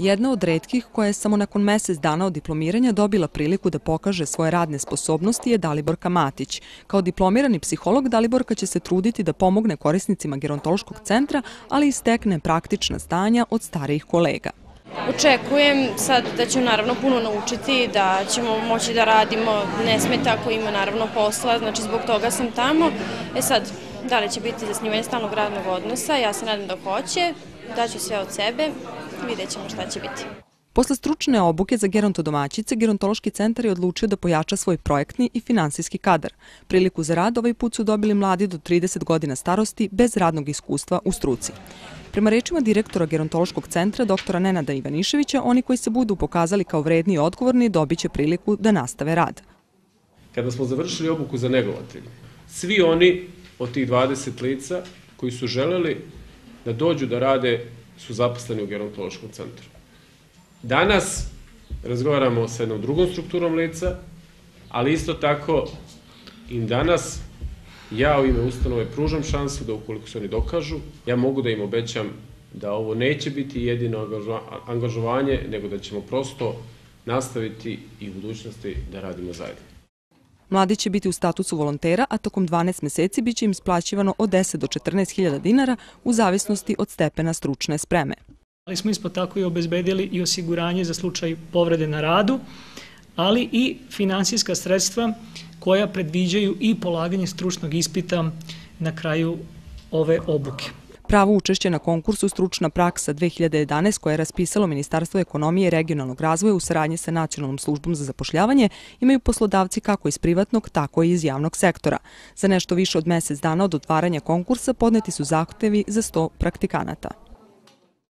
Jedna od redkih koja je samo nakon mesec dana od diplomiranja dobila priliku da pokaže svoje radne sposobnosti je Daliborka Matić. Kao diplomirani psiholog Daliborka će se truditi da pomogne korisnicima gerontološkog centra, ali i stekne praktična stanja od starijih kolega. Očekujem sad da ću naravno puno naučiti, da ćemo moći da radimo nesmeta ako ima naravno posla, znači zbog toga sam tamo. E sad, da li će biti zasnivanje stalnog radnog odnosa, ja se nadam da hoće, daću sve od sebe, vidjet ćemo šta će biti. Posle stručne obuke za gerontodomaćice, Gerontološki centar je odlučio da pojača svoj projektni i finansijski kadar. Priliku za rad ovaj put su dobili mladi do 30 godina starosti bez radnog iskustva u struci. Prema rečima direktora Gerontološkog centra doktora Nenada Ivaniševića, oni koji se budu pokazali kao vredni i odgovorni dobiće priliku da nastave rad. Kada smo završili obuku za negovatelj, svi oni od tih 20 lica koji su želeli da dođu da rade su zaposleni u gerontološkom centru. Danas razgovaramo sa jednom drugom strukturom lica, ali isto tako i danas ja u ime ustanove pružam šansu da ukoliko se oni dokažu, ja mogu da im obećam da ovo neće biti jedino angažovanje, nego da ćemo prosto nastaviti i u budućnosti da radimo zajedno. Mladi će biti u statusu volontera, a tokom 12 meseci biće im splaćivano od 10 do 14 hiljada dinara u zavisnosti od stepena stručne spreme. Ali smo ispod tako i obezbedili i osiguranje za slučaj povrede na radu, ali i finansijska sredstva koja predviđaju i polaganje stručnog ispita na kraju ove obuke. Pravo učešće na konkursu Stručna praksa 2011 koje je raspisalo Ministarstvo ekonomije i regionalnog razvoja u saradnji sa Nacionalnom službom za zapošljavanje imaju poslodavci kako iz privatnog, tako i iz javnog sektora. Za nešto više od mesec dana od otvaranja konkursa podneti su zahtevi za 100 praktikanata.